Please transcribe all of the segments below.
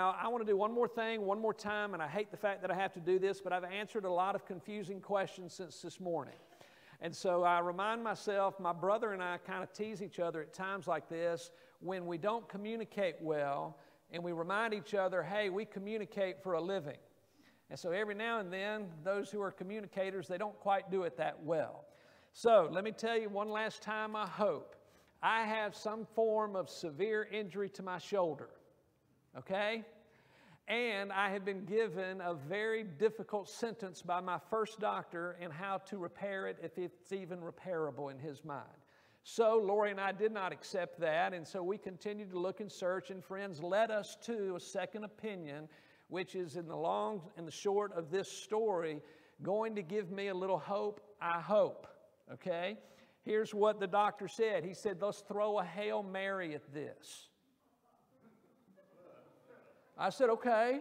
Now, I want to do one more thing, one more time, and I hate the fact that I have to do this, but I've answered a lot of confusing questions since this morning. And so I remind myself, my brother and I kind of tease each other at times like this when we don't communicate well, and we remind each other, hey, we communicate for a living. And so every now and then, those who are communicators, they don't quite do it that well. So let me tell you one last time, I hope. I have some form of severe injury to my shoulder, okay? And I had been given a very difficult sentence by my first doctor in how to repair it if it's even repairable in his mind. So Lori and I did not accept that, and so we continued to look and search, and friends led us to a second opinion which is in the long and the short of this story going to give me a little hope, I hope. Okay? Here's what the doctor said. He said, let's throw a Hail Mary at this. I said, okay.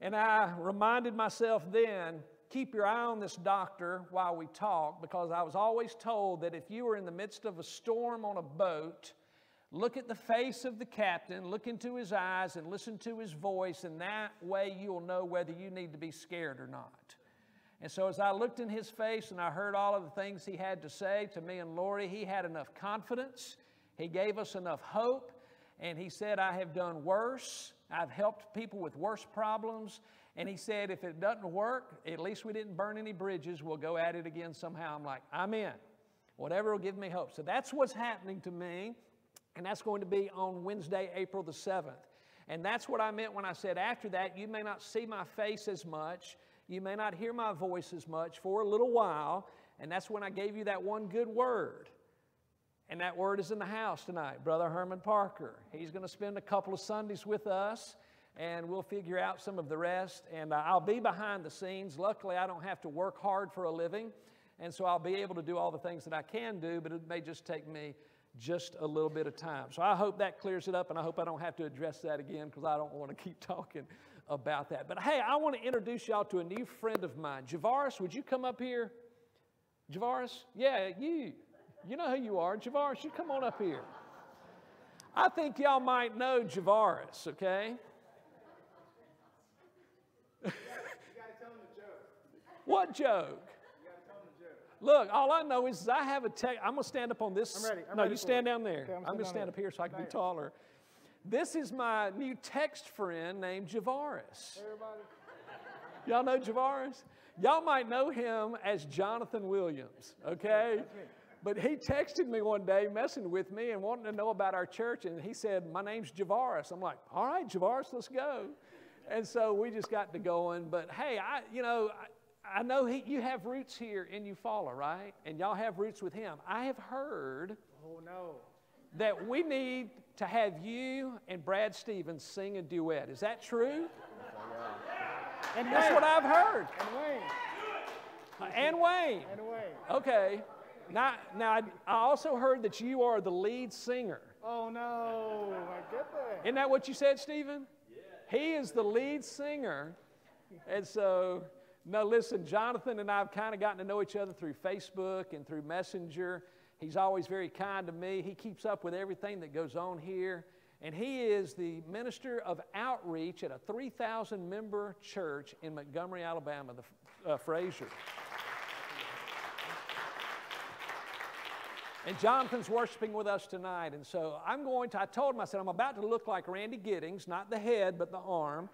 And I reminded myself then, keep your eye on this doctor while we talk, because I was always told that if you were in the midst of a storm on a boat, Look at the face of the captain, look into his eyes, and listen to his voice, and that way you'll know whether you need to be scared or not. And so, as I looked in his face and I heard all of the things he had to say to me and Lori, he had enough confidence, he gave us enough hope, and he said, I have done worse. I've helped people with worse problems. And he said, if it doesn't work, at least we didn't burn any bridges. We'll go at it again somehow. I'm like, I'm in. Whatever will give me hope. So that's what's happening to me and that's going to be on Wednesday, April the 7th. And that's what I meant when I said after that, you may not see my face as much, you may not hear my voice as much for a little while, and that's when I gave you that one good word. And that word is in the house tonight, Brother Herman Parker. He's going to spend a couple of Sundays with us, and we'll figure out some of the rest. And uh, I'll be behind the scenes. Luckily, I don't have to work hard for a living, and so I'll be able to do all the things that I can do, but it may just take me just a little bit of time. So I hope that clears it up, and I hope I don't have to address that again because I don't want to keep talking about that. But hey, I want to introduce y'all to a new friend of mine. Javaris, would you come up here? Javaris? Yeah, you. You know who you are. Javaris, you come on up here. I think y'all might know Javaris, okay? what joke? Look, all I know is I have a tech. I'm going to stand up on this. I'm ready. I'm no, ready you stand down there. Okay, I'm I'm going to stand up here so I can be taller. This is my new text friend named Javaris. Everybody. Y'all know Javaris? Y'all might know him as Jonathan Williams, okay? But he texted me one day, messing with me and wanting to know about our church, and he said, My name's Javaris. I'm like, All right, Javaris, let's go. And so we just got to going. But hey, I, you know, I know he, you have roots here in Eufaula, right? And y'all have roots with him. I have heard oh, no. that we need to have you and Brad Stevens sing a duet. Is that true? And That's what I've heard. And Wayne. Uh, and Wayne. And Wayne. Okay. Now, now I, I also heard that you are the lead singer. Oh no! I get that. Isn't that what you said, Stephen? Yeah. He is the lead singer, and so no, listen, Jonathan and I have kind of gotten to know each other through Facebook and through Messenger. He's always very kind to me. He keeps up with everything that goes on here. And he is the minister of outreach at a 3,000 member church in Montgomery, Alabama, the uh, Frazer. And Jonathan's worshiping with us tonight. And so I'm going to, I told him, I said, I'm about to look like Randy Giddings, not the head, but the arm.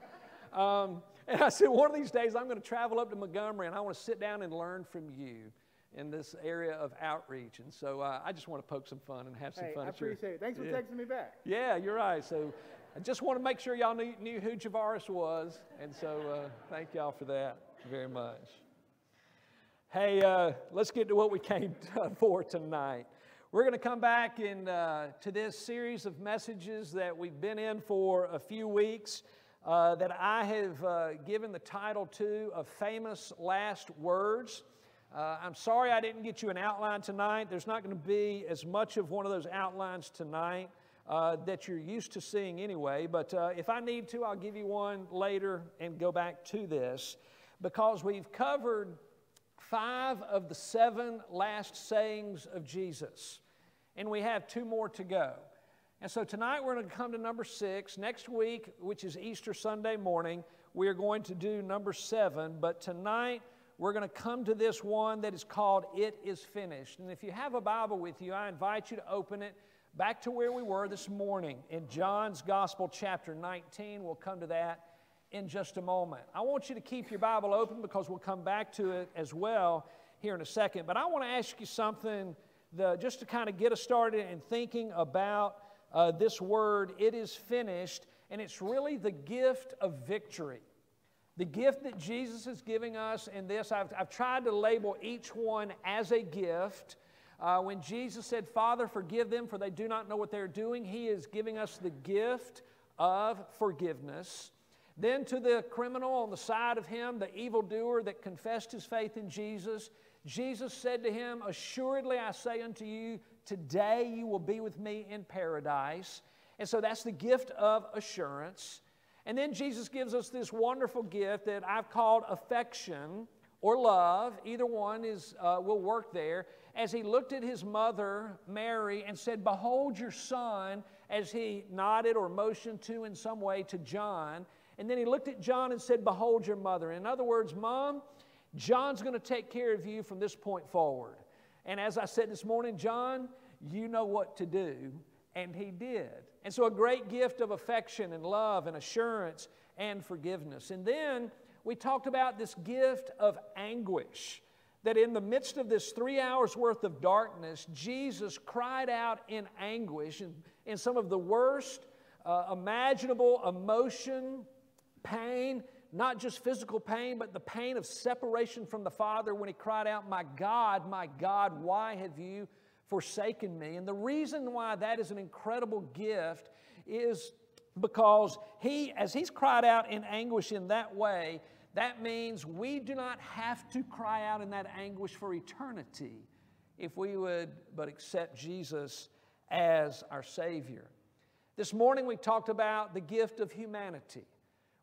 Um, and I said, one of these days I'm going to travel up to Montgomery and I want to sit down and learn from you in this area of outreach. And so uh, I just want to poke some fun and have some hey, fun. I appreciate it. Thanks for yeah. texting me back. Yeah, you're right. So I just want to make sure y'all knew, knew who Javaris was. And so uh, thank y'all for that very much. Hey, uh, let's get to what we came for tonight. We're going to come back in, uh, to this series of messages that we've been in for a few weeks uh, that I have uh, given the title to of Famous Last Words. Uh, I'm sorry I didn't get you an outline tonight. There's not going to be as much of one of those outlines tonight uh, that you're used to seeing anyway, but uh, if I need to, I'll give you one later and go back to this because we've covered five of the seven last sayings of Jesus, and we have two more to go. And so tonight we're going to come to number six. Next week, which is Easter Sunday morning, we are going to do number seven. But tonight we're going to come to this one that is called It Is Finished. And if you have a Bible with you, I invite you to open it back to where we were this morning in John's Gospel, chapter 19. We'll come to that in just a moment. I want you to keep your Bible open because we'll come back to it as well here in a second. But I want to ask you something the, just to kind of get us started in thinking about uh, this word, it is finished, and it's really the gift of victory. The gift that Jesus is giving us in this, I've, I've tried to label each one as a gift. Uh, when Jesus said, Father, forgive them, for they do not know what they're doing, He is giving us the gift of forgiveness. Then to the criminal on the side of him, the evildoer that confessed his faith in Jesus, Jesus said to him, Assuredly I say unto you, Today you will be with me in paradise. And so that's the gift of assurance. And then Jesus gives us this wonderful gift that I've called affection or love. Either one is, uh, will work there. As he looked at his mother, Mary, and said, Behold your son, as he nodded or motioned to in some way to John. And then he looked at John and said, Behold your mother. In other words, Mom, John's going to take care of you from this point forward. And as I said this morning, John, you know what to do. And he did. And so, a great gift of affection and love and assurance and forgiveness. And then we talked about this gift of anguish. That in the midst of this three hours worth of darkness, Jesus cried out in anguish in, in some of the worst uh, imaginable emotion, pain, not just physical pain, but the pain of separation from the Father when he cried out, My God, my God, why have you forsaken me? And the reason why that is an incredible gift is because he, as he's cried out in anguish in that way, that means we do not have to cry out in that anguish for eternity if we would but accept Jesus as our Savior. This morning we talked about the gift of humanity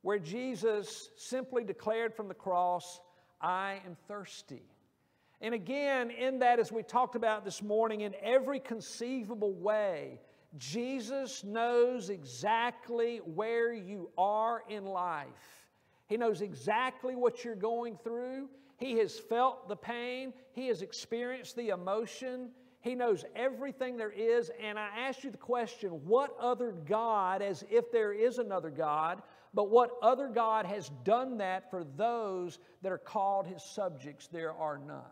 where Jesus simply declared from the cross, I am thirsty. And again, in that, as we talked about this morning, in every conceivable way, Jesus knows exactly where you are in life. He knows exactly what you're going through. He has felt the pain, He has experienced the emotion. He knows everything there is. And I ask you the question what other God, as if there is another God, but what other God has done that for those that are called his subjects? There are none.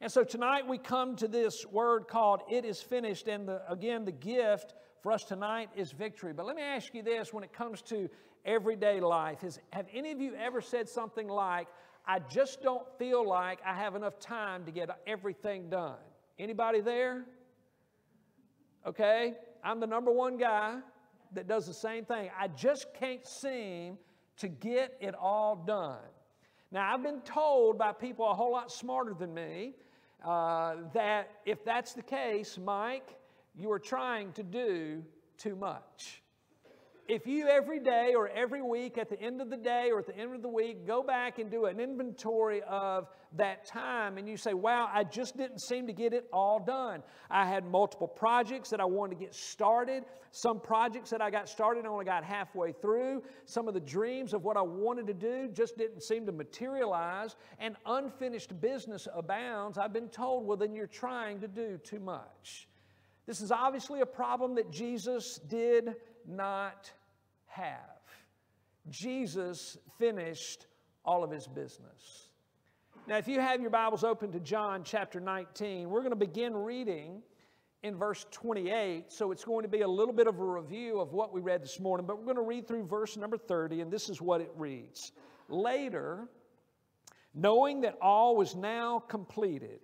And so tonight we come to this word called it is finished. And the, again, the gift for us tonight is victory. But let me ask you this when it comes to everyday life is, have any of you ever said something like, I just don't feel like I have enough time to get everything done? Anybody there? Okay, I'm the number one guy that does the same thing. I just can't seem to get it all done. Now, I've been told by people a whole lot smarter than me uh, that if that's the case, Mike, you are trying to do too much if you every day or every week at the end of the day or at the end of the week go back and do an inventory of that time and you say, wow, I just didn't seem to get it all done. I had multiple projects that I wanted to get started. Some projects that I got started, I only got halfway through. Some of the dreams of what I wanted to do just didn't seem to materialize. And unfinished business abounds. I've been told, well, then you're trying to do too much. This is obviously a problem that Jesus did not have. Jesus finished all of his business. Now, if you have your Bibles open to John chapter 19, we're going to begin reading in verse 28. So it's going to be a little bit of a review of what we read this morning, but we're going to read through verse number 30, and this is what it reads. Later, knowing that all was now completed,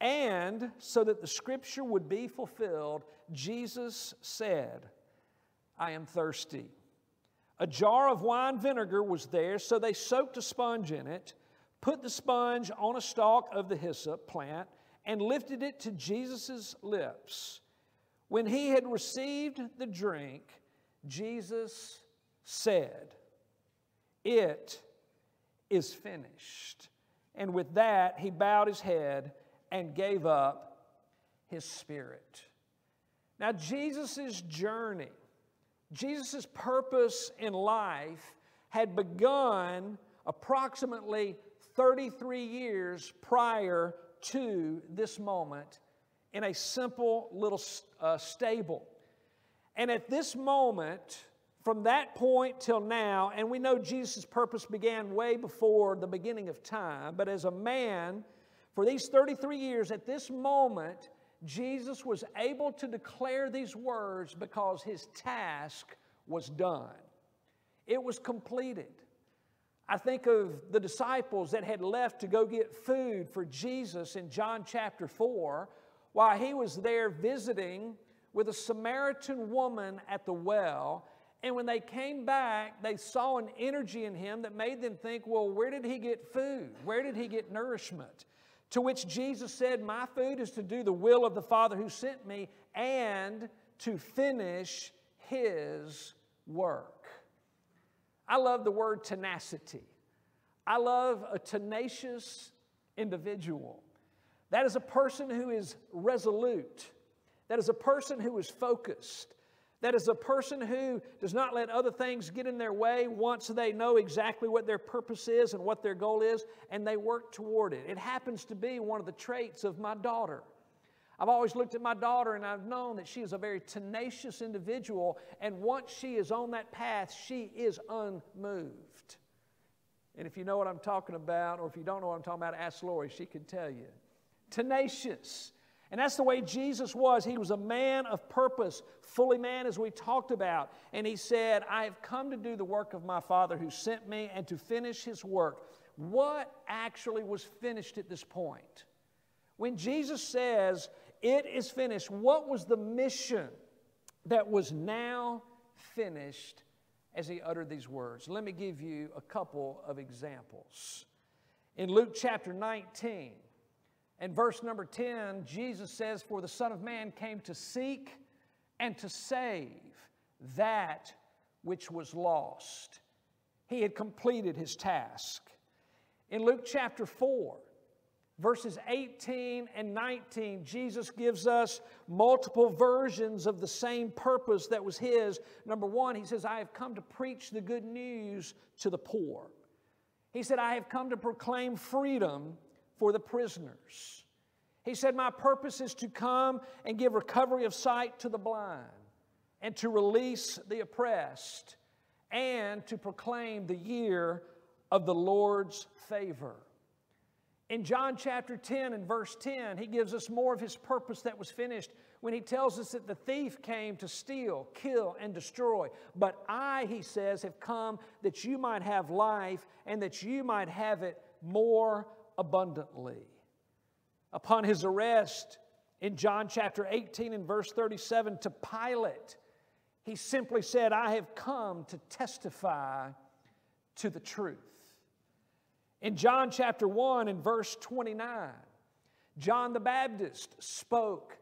and so that the scripture would be fulfilled, Jesus said, I am thirsty. A jar of wine vinegar was there, so they soaked a sponge in it, put the sponge on a stalk of the hyssop plant, and lifted it to Jesus' lips. When he had received the drink, Jesus said, It is finished. And with that, he bowed his head and gave up his spirit. Now, Jesus' journey, Jesus' purpose in life had begun approximately 33 years prior to this moment in a simple little uh, stable. And at this moment, from that point till now, and we know Jesus' purpose began way before the beginning of time, but as a man, for these 33 years, at this moment, Jesus was able to declare these words because his task was done. It was completed. I think of the disciples that had left to go get food for Jesus in John chapter 4 while he was there visiting with a Samaritan woman at the well. And when they came back, they saw an energy in him that made them think, well, where did he get food? Where did he get nourishment? To which Jesus said, My food is to do the will of the Father who sent me and to finish his work. I love the word tenacity. I love a tenacious individual. That is a person who is resolute. That is a person who is focused. That is a person who does not let other things get in their way once they know exactly what their purpose is and what their goal is, and they work toward it. It happens to be one of the traits of my daughter. I've always looked at my daughter and I've known that she is a very tenacious individual, and once she is on that path, she is unmoved. And if you know what I'm talking about, or if you don't know what I'm talking about, ask Lori, she can tell you. Tenacious. And that's the way Jesus was. He was a man of purpose, fully man, as we talked about. And he said, I have come to do the work of my Father who sent me and to finish his work. What actually was finished at this point? When Jesus says, It is finished, what was the mission that was now finished as he uttered these words? Let me give you a couple of examples. In Luke chapter 19, and verse number 10, Jesus says, For the Son of Man came to seek and to save that which was lost. He had completed his task. In Luke chapter 4, verses 18 and 19, Jesus gives us multiple versions of the same purpose that was his. Number one, he says, I have come to preach the good news to the poor. He said, I have come to proclaim freedom for the prisoners. He said, My purpose is to come and give recovery of sight to the blind, and to release the oppressed, and to proclaim the year of the Lord's favor. In John chapter 10 and verse 10, he gives us more of his purpose that was finished when he tells us that the thief came to steal, kill, and destroy. But I, he says, have come that you might have life and that you might have it more abundantly. Upon his arrest in John chapter 18 and verse 37 to Pilate, he simply said, I have come to testify to the truth. In John chapter 1 and verse 29, John the Baptist spoke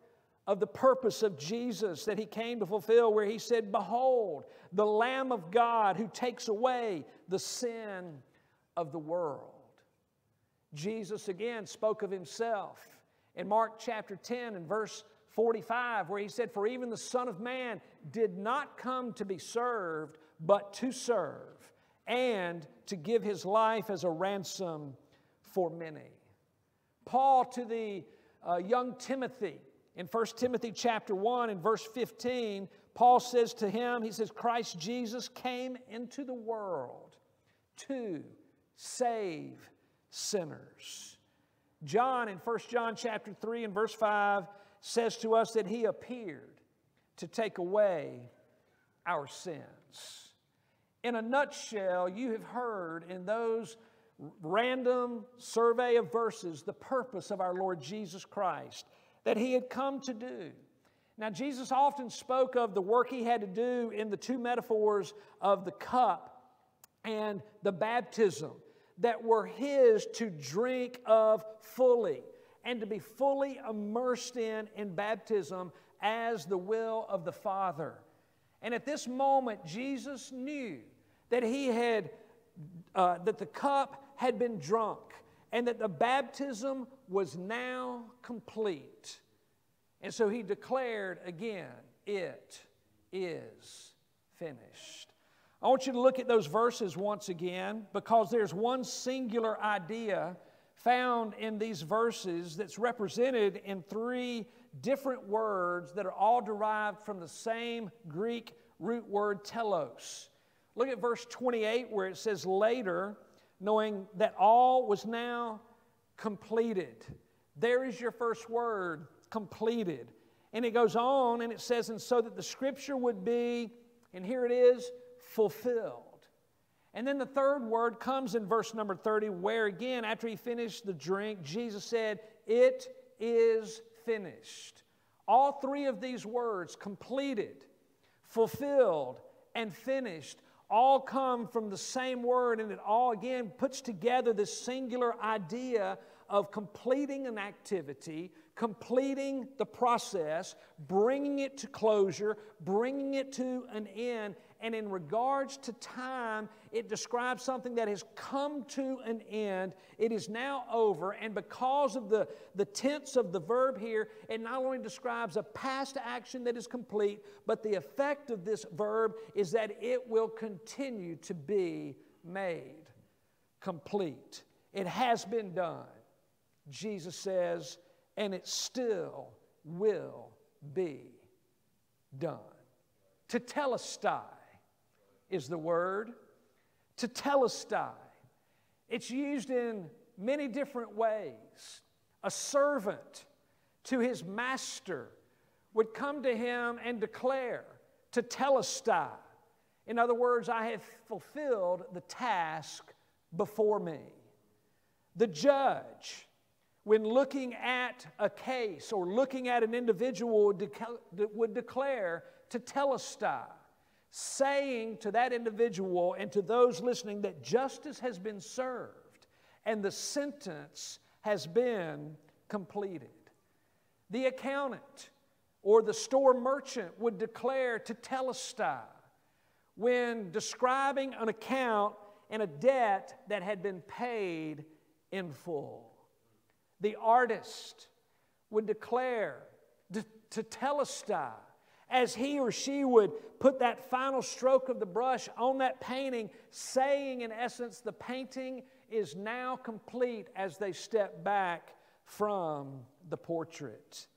of the purpose of Jesus that he came to fulfill, where he said, Behold, the Lamb of God who takes away the sin of the world. Jesus again spoke of himself in Mark chapter 10 and verse 45, where he said, For even the Son of Man did not come to be served, but to serve, and to give his life as a ransom for many. Paul to the uh, young Timothy in 1 Timothy chapter 1 and verse 15, Paul says to him, he says, Christ Jesus came into the world to save sinners. John in 1 John chapter 3 and verse 5 says to us that he appeared to take away our sins. In a nutshell, you have heard in those random survey of verses the purpose of our Lord Jesus Christ that he had come to do. Now, Jesus often spoke of the work he had to do in the two metaphors of the cup and the baptism that were His to drink of fully and to be fully immersed in in baptism as the will of the Father. And at this moment, Jesus knew that He had, uh, that the cup had been drunk and that the baptism was now complete. And so he declared again, It is finished. I want you to look at those verses once again because there's one singular idea found in these verses that's represented in three different words that are all derived from the same Greek root word telos. Look at verse 28 where it says, Later, knowing that all was now completed. There is your first word, completed. And it goes on and it says, And so that the scripture would be, and here it is, fulfilled. And then the third word comes in verse number 30, where again, after he finished the drink, Jesus said, It is finished. All three of these words, completed, fulfilled, and finished, all come from the same word, and it all again puts together this singular idea of completing an activity, completing the process, bringing it to closure, bringing it to an end, and in regards to time, it describes something that has come to an end. It is now over. And because of the, the tense of the verb here, it not only describes a past action that is complete, but the effect of this verb is that it will continue to be made complete. It has been done, Jesus says, and it still will be done. Tetelestai is the word. Tetelestai. It's used in many different ways. A servant to his master would come to him and declare, Tetelestai. In other words, I have fulfilled the task before me. The judge, when looking at a case or looking at an individual, would, declare declare Tetelestai saying to that individual and to those listening that justice has been served and the sentence has been completed. The accountant or the store merchant would declare tetelestai when describing an account and a debt that had been paid in full. The artist would declare tetelestai as he or she would put that final stroke of the brush on that painting, saying, in essence, the painting is now complete as they step back from the portrait.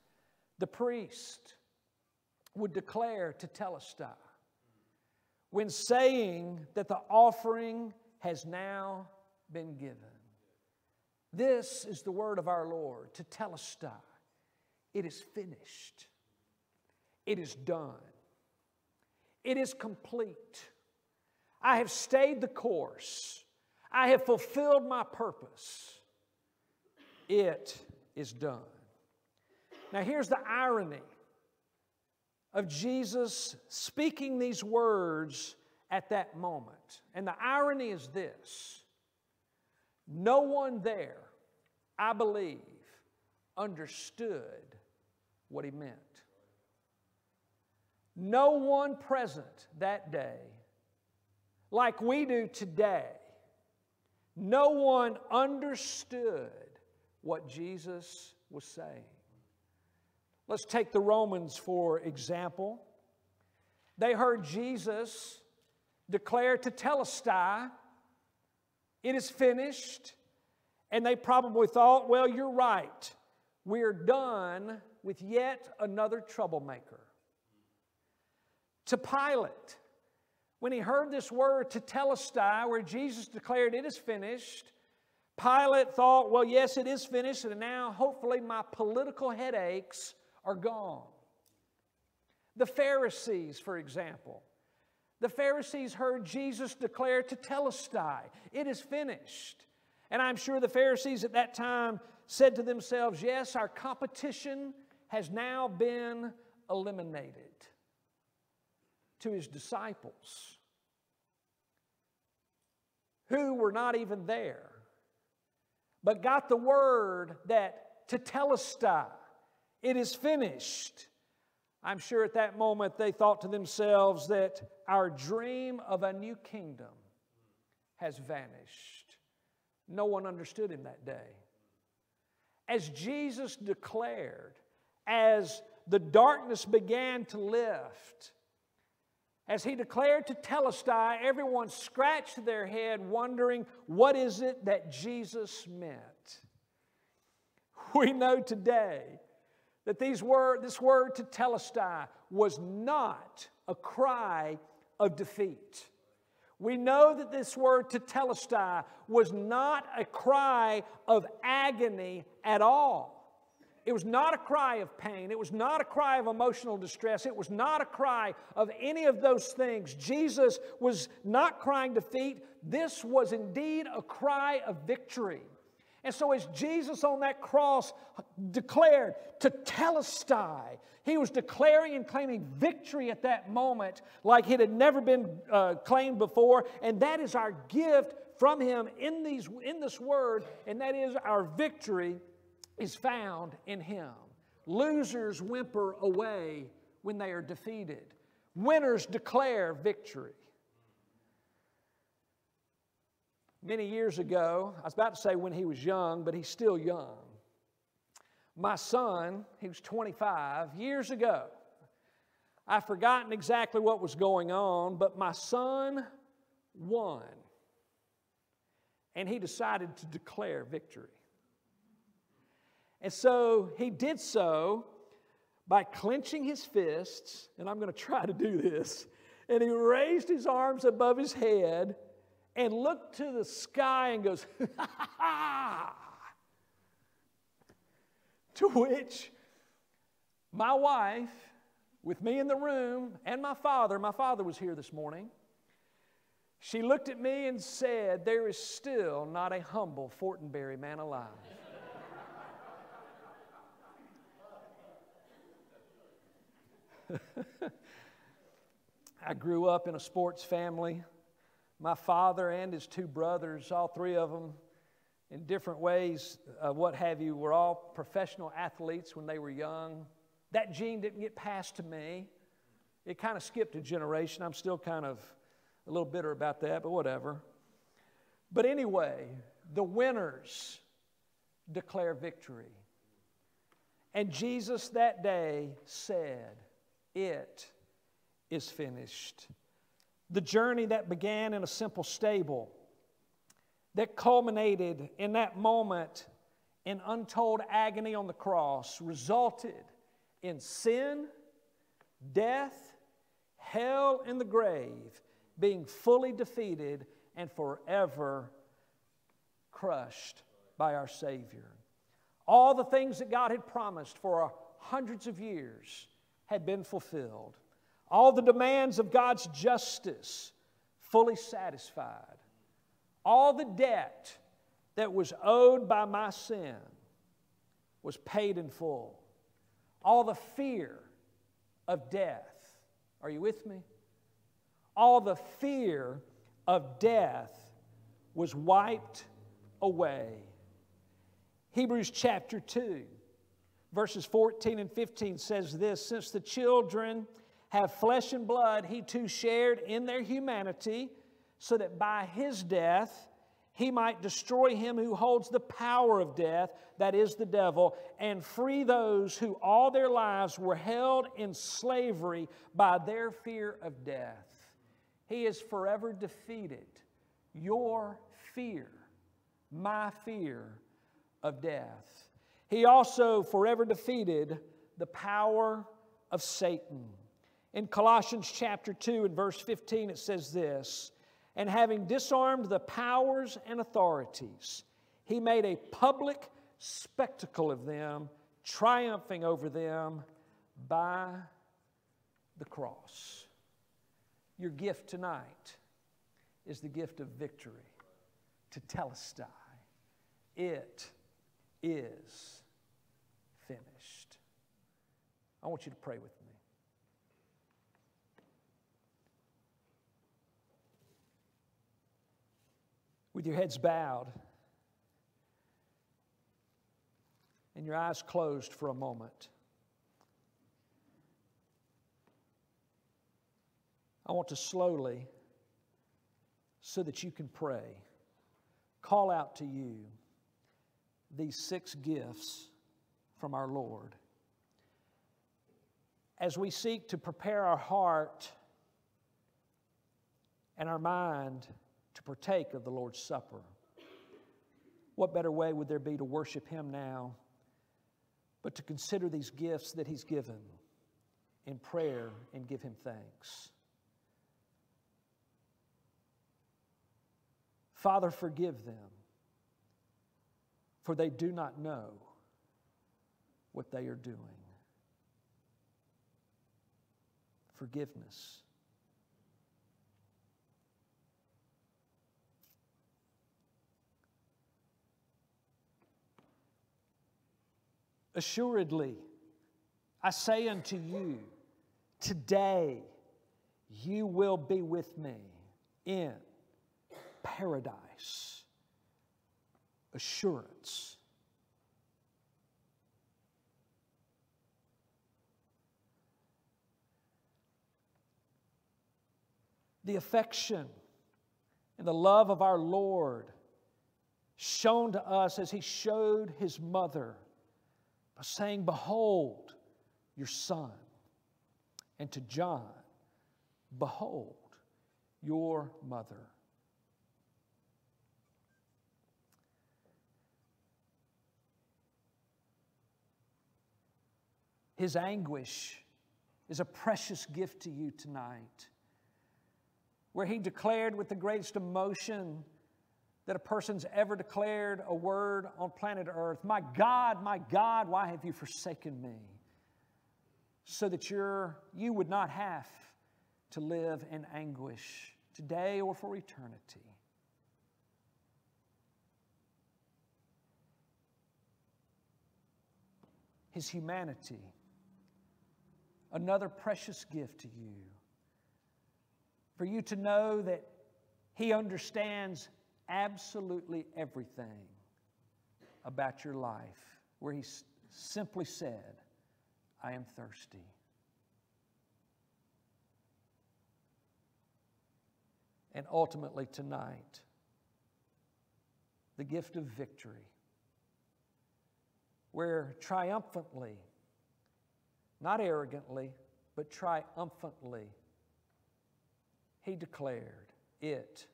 The priest would declare tetelestai when saying that the offering has now been given. This is the word of our Lord, tetelestai. It is finished. It is done. It is complete. I have stayed the course. I have fulfilled my purpose. It is done. Now, here's the irony of Jesus speaking these words at that moment. And the irony is this no one there, I believe, understood what he meant. No one present that day, like we do today, no one understood what Jesus was saying. Let's take the Romans for example. They heard Jesus declare tetelestai, it is finished, and they probably thought, well, you're right. We're done with yet another troublemaker to Pilate. When he heard this word tetelestai, where Jesus declared it is finished, Pilate thought, well, yes, it is finished, and now hopefully my political headaches are gone. The Pharisees, for example, the Pharisees heard Jesus declare tetelestai, it is finished. And I'm sure the Pharisees at that time said to themselves, yes, our competition has now been eliminated to his disciples who were not even there, but got the word that to tetelestai, it is finished. I'm sure at that moment they thought to themselves that our dream of a new kingdom has vanished. No one understood him that day. As Jesus declared, as the darkness began to lift. As he declared Tetelestai, everyone scratched their head, wondering what is it that Jesus meant. We know today that these word, this word Tetelestai was not a cry of defeat. We know that this word Tetelestai was not a cry of agony at all. It was not a cry of pain. It was not a cry of emotional distress. It was not a cry of any of those things. Jesus was not crying defeat. This was indeed a cry of victory. And so, as Jesus on that cross declared Tetelestai, he was declaring and claiming victory at that moment like it had never been uh, claimed before. And that is our gift from him in, these, in this word, and that is our victory is found in him. Losers whimper away when they are defeated, winners declare victory. Many years ago, I was about to say when he was young, but he's still young. My son, he was 25 years ago. I've forgotten exactly what was going on, but my son won. And he decided to declare victory. And so he did so by clenching his fists, and I'm going to try to do this. And he raised his arms above his head and looked to the sky and goes, ha ha ha. To which my wife, with me in the room, and my father, my father was here this morning, she looked at me and said, There is still not a humble Fortenberry man alive. I grew up in a sports family. My father and his two brothers, all three of them, in different ways, uh, what have you, were all professional athletes when they were young. That gene didn't get passed to me. It kind of skipped a generation. I'm still kind of a little bitter about that, but whatever. But anyway, the winners declare victory. And Jesus that day said, it is finished. The journey that began in a simple stable, that culminated in that moment in untold agony on the cross, resulted in sin, death, hell, and the grave being fully defeated and forever crushed by our Savior. All the things that God had promised for hundreds of years had been fulfilled. All the demands of God's justice fully satisfied. All the debt that was owed by my sin was paid in full. All the fear of death, are you with me? All the fear of death was wiped away. Hebrews chapter 2 verses 14 and 15 says this Since the children have flesh and blood, he too shared in their humanity, so that by his death he might destroy him who holds the power of death, that is the devil, and free those who all their lives were held in slavery by their fear of death. He is forever defeated your fear, my fear of death. He also forever defeated the power of Satan. In Colossians chapter 2 and verse 15, it says this And having disarmed the powers and authorities, he made a public spectacle of them, triumphing over them by the cross. Your gift tonight is the gift of victory Tetelestai. It is finished. I want you to pray with me. With your heads bowed and your eyes closed for a moment. I want to slowly, so that you can pray, call out to you these six gifts from our Lord. as we seek to prepare our heart and our mind to partake of the Lord's Supper. What better way would there be to worship Him now but to consider these gifts that He's given in prayer and give Him thanks? Father, forgive them, for they do not know what they are doing. Forgiveness. Assuredly, I say unto you, today you will be with me in paradise. Assurance. The affection and the love of our Lord shown to us as He showed His mother by saying, Behold your son. And to John, Behold your mother. His anguish is a precious gift to you tonight, where he declared with the greatest emotion that a person's ever declared a word on planet Earth My God, my God, why have you forsaken me? So that you're, you would not have to live in anguish today or for eternity. His humanity another precious gift to you. For you to know that He understands absolutely everything about your life, where He simply said, I am thirsty. And ultimately, tonight, the gift of victory, where triumphantly not arrogantly, but triumphantly, he declared, It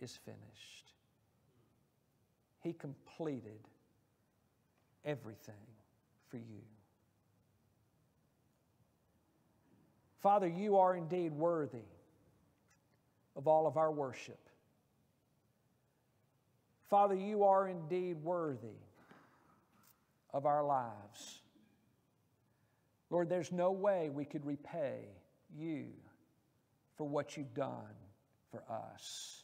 is finished. He completed everything for you. Father, you are indeed worthy of all of our worship. Father, you are indeed worthy of our lives. Lord, there's no way we could repay you for what you've done for us.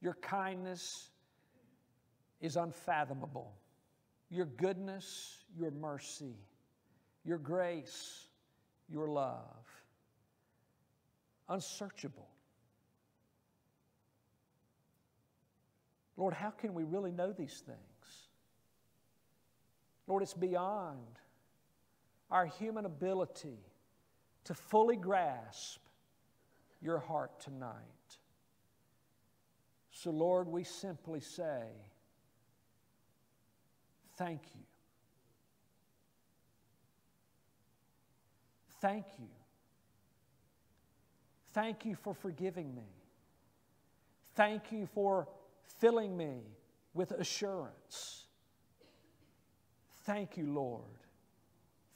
Your kindness is unfathomable. Your goodness, your mercy, your grace, your love, unsearchable. Lord, how can we really know these things? Lord, it's beyond our human ability to fully grasp your heart tonight. So, Lord, we simply say, Thank you. Thank you. Thank you for forgiving me. Thank you for filling me with assurance. Thank you, Lord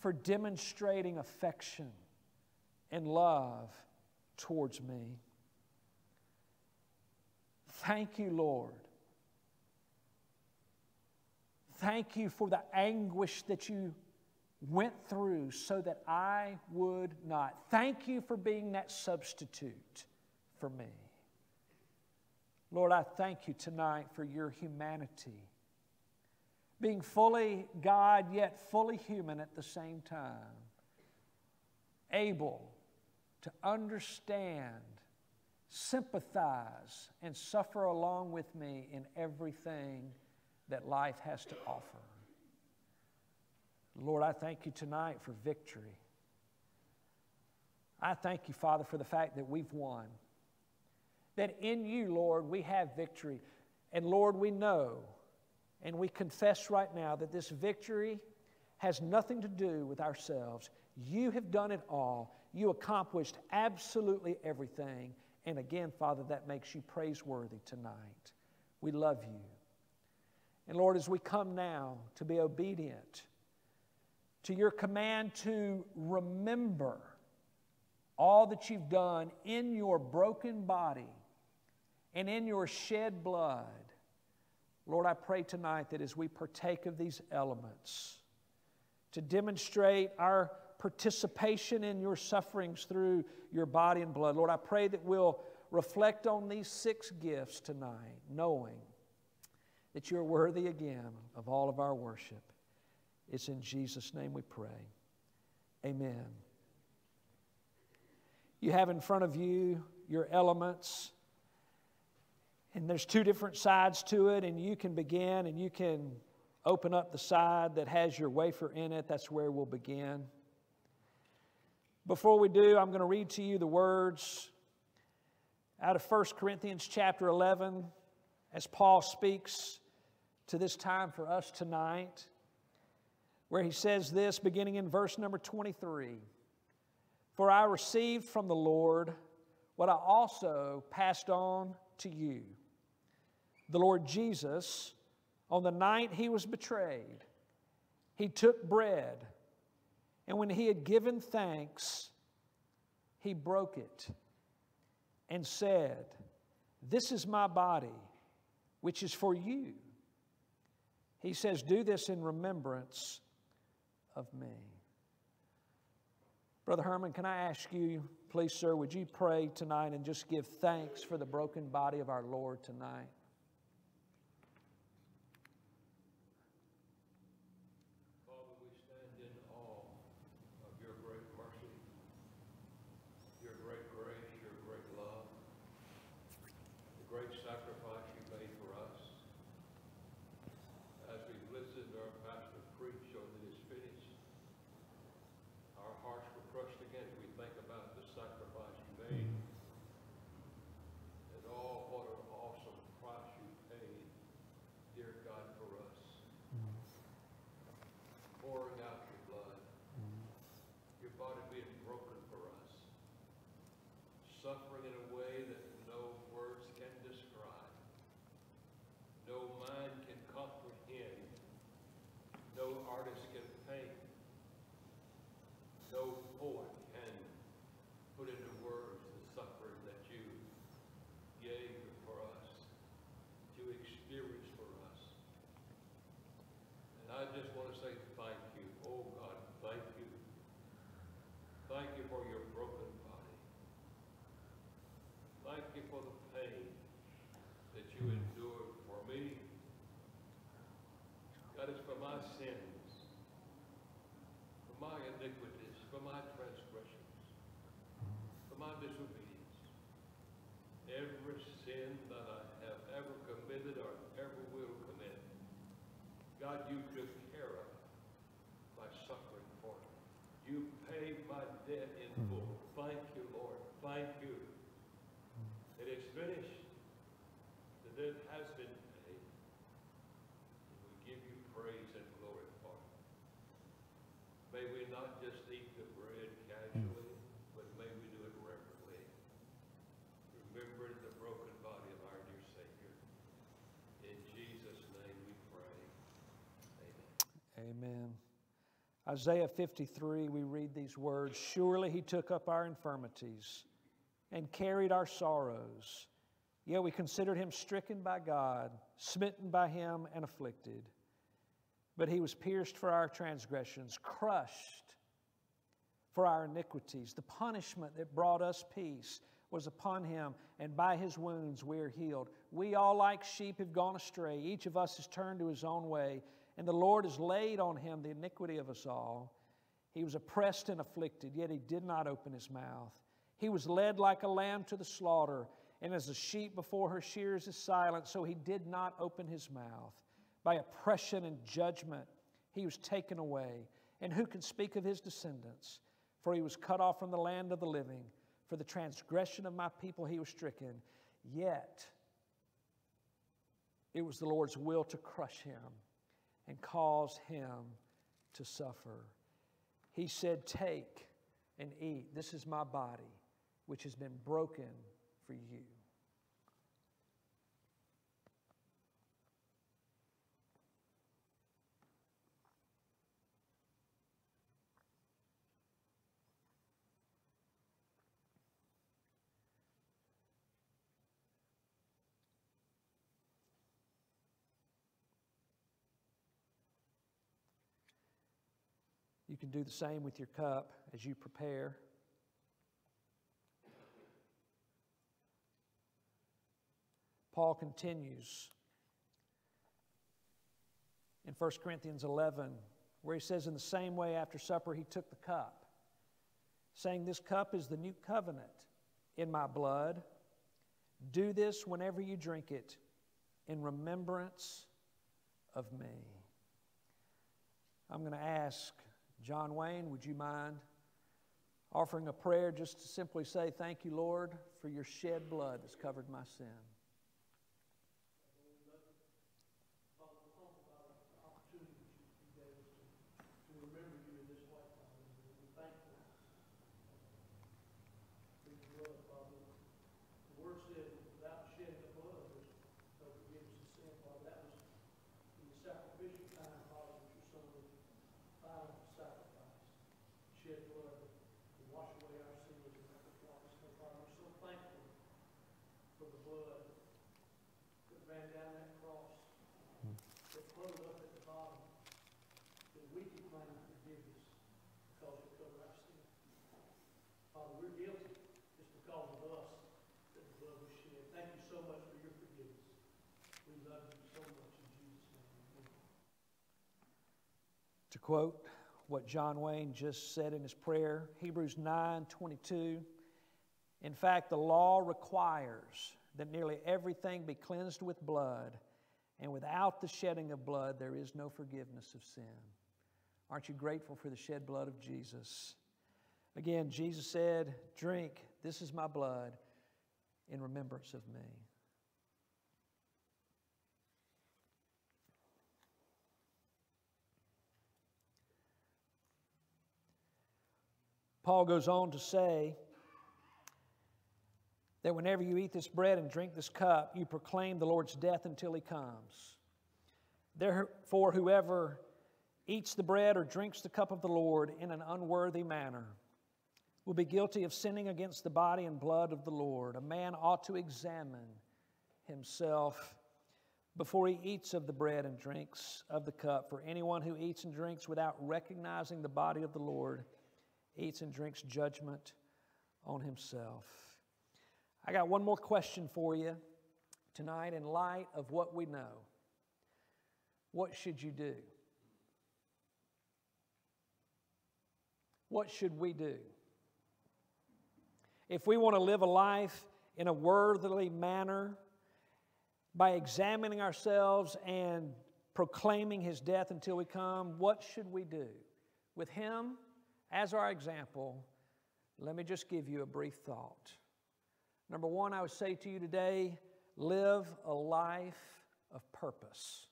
for demonstrating affection and love towards me. Thank you, Lord. Thank you for the anguish that you went through so that I would not. Thank you for being that substitute for me. Lord, I thank you tonight for your humanity being fully God yet fully human at the same time, able to understand, sympathize, and suffer along with me in everything that life has to offer. Lord, I thank you tonight for victory. I thank you, Father, for the fact that we've won. That in you, Lord, we have victory. And Lord, we know and we confess right now that this victory has nothing to do with ourselves. You have done it all. You accomplished absolutely everything. And again, Father, that makes you praiseworthy tonight. We love you. And Lord, as we come now to be obedient to your command to remember all that you've done in your broken body and in your shed blood, Lord, I pray tonight that as we partake of these elements, to demonstrate our participation in your sufferings through your body and blood, Lord, I pray that we'll reflect on these six gifts tonight, knowing that you're worthy again of all of our worship. It's in Jesus' name we pray. Amen. You have in front of you your elements. And there's two different sides to it, and you can begin and you can open up the side that has your wafer in it. That's where we'll begin. Before we do, I'm going to read to you the words out of 1 Corinthians chapter 11 as Paul speaks to this time for us tonight, where he says this beginning in verse number 23 For I received from the Lord what I also passed on to you the Lord Jesus, on the night he was betrayed, he took bread, and when he had given thanks, he broke it and said, This is my body, which is for you. He says, Do this in remembrance of me. Brother Herman, can I ask you, please, sir, would you pray tonight and just give thanks for the broken body of our Lord tonight? great sacrifice. sin that I have ever committed or ever will commit. God, you just. Amen. Isaiah 53, we read these words Surely he took up our infirmities and carried our sorrows. Yet we considered him stricken by God, smitten by him, and afflicted. But he was pierced for our transgressions, crushed for our iniquities. The punishment that brought us peace was upon him, and by his wounds we are healed. We all, like sheep, have gone astray. Each of us has turned to his own way and the Lord has laid on him the iniquity of us all. He was oppressed and afflicted, yet he did not open his mouth. He was led like a lamb to the slaughter, and as a sheep before her shears is silent, so he did not open his mouth. By oppression and judgment he was taken away. And who can speak of his descendants? For he was cut off from the land of the living. For the transgression of my people he was stricken. Yet it was the Lord's will to crush him and cause him to suffer. He said, Take and eat. This is my body, which has been broken for you. Can do the same with your cup as you prepare. Paul continues in 1 Corinthians 11, where he says, In the same way, after supper, he took the cup, saying, This cup is the new covenant in my blood. Do this whenever you drink it in remembrance of me. I'm going to ask John Wayne, would you mind offering a prayer just to simply say, Thank you, Lord, for your shed blood that's covered my sin? Quote what John Wayne just said in his prayer, Hebrews 9 22. In fact, the law requires that nearly everything be cleansed with blood, and without the shedding of blood, there is no forgiveness of sin. Aren't you grateful for the shed blood of Jesus? Again, Jesus said, Drink, this is my blood, in remembrance of me. Paul goes on to say that whenever you eat this bread and drink this cup, you proclaim the Lord's death until he comes. Therefore, whoever eats the bread or drinks the cup of the Lord in an unworthy manner will be guilty of sinning against the body and blood of the Lord. A man ought to examine himself before he eats of the bread and drinks of the cup. For anyone who eats and drinks without recognizing the body of the Lord, eats and drinks judgment on himself. I got one more question for you tonight in light of what we know. What should you do? What should we do? If we want to live a life in a worthily manner by examining ourselves and proclaiming his death until we come, what should we do? With him, as our example, let me just give you a brief thought. Number one, I would say to you today live a life of purpose.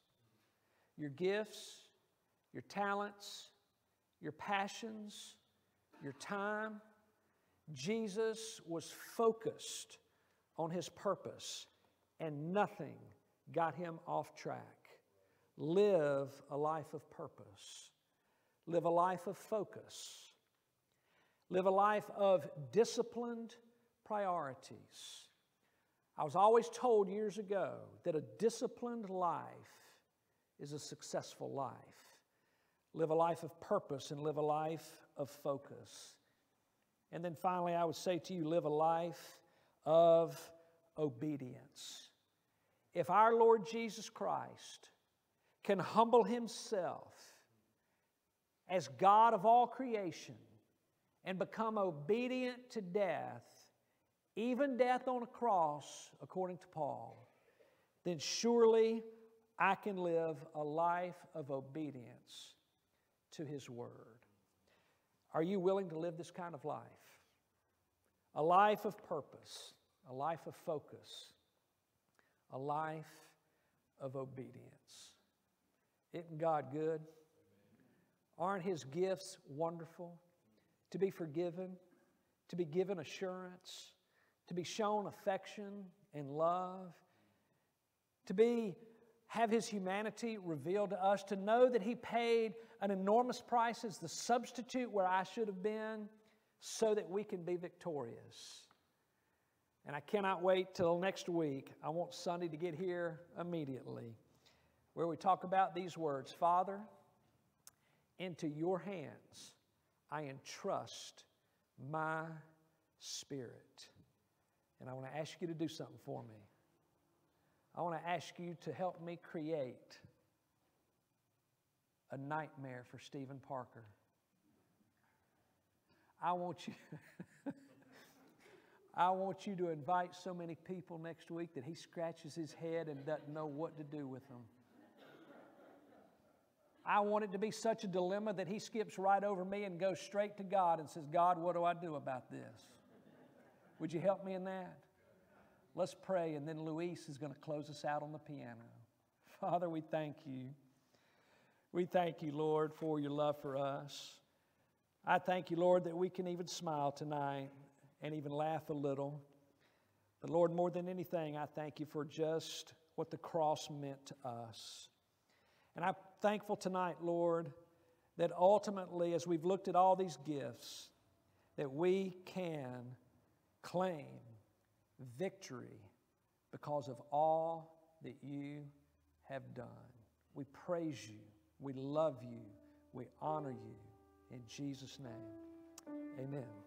Your gifts, your talents, your passions, your time. Jesus was focused on his purpose, and nothing got him off track. Live a life of purpose. Live a life of focus. Live a life of disciplined priorities. I was always told years ago that a disciplined life is a successful life. Live a life of purpose and live a life of focus. And then finally, I would say to you live a life of obedience. If our Lord Jesus Christ can humble himself as God of all creation and become obedient to death, even death on a cross, according to Paul, then surely I can live a life of obedience to His Word. Are you willing to live this kind of life? A life of purpose, a life of focus, a life of obedience. Isn't God good? Aren't his gifts wonderful? To be forgiven, to be given assurance, to be shown affection and love, to be have his humanity revealed to us, to know that he paid an enormous price as the substitute where I should have been so that we can be victorious. And I cannot wait till next week. I want Sunday to get here immediately where we talk about these words Father, into your hands I entrust my spirit. And I want to ask you to do something for me. I want to ask you to help me create a nightmare for Stephen Parker. I want you. I want you to invite so many people next week that he scratches his head and doesn't know what to do with them. I want it to be such a dilemma that he skips right over me and goes straight to God and says, God, what do I do about this? Would you help me in that? Let's pray, and then Luis is going to close us out on the piano. Father, we thank you. We thank you, Lord, for your love for us. I thank you, Lord, that we can even smile tonight and even laugh a little. But Lord, more than anything, I thank you for just what the cross meant to us. And I'm thankful tonight, Lord, that ultimately, as we've looked at all these gifts, that we can claim victory because of all that you have done. We praise you. We love you. We honor you. In Jesus' name, amen.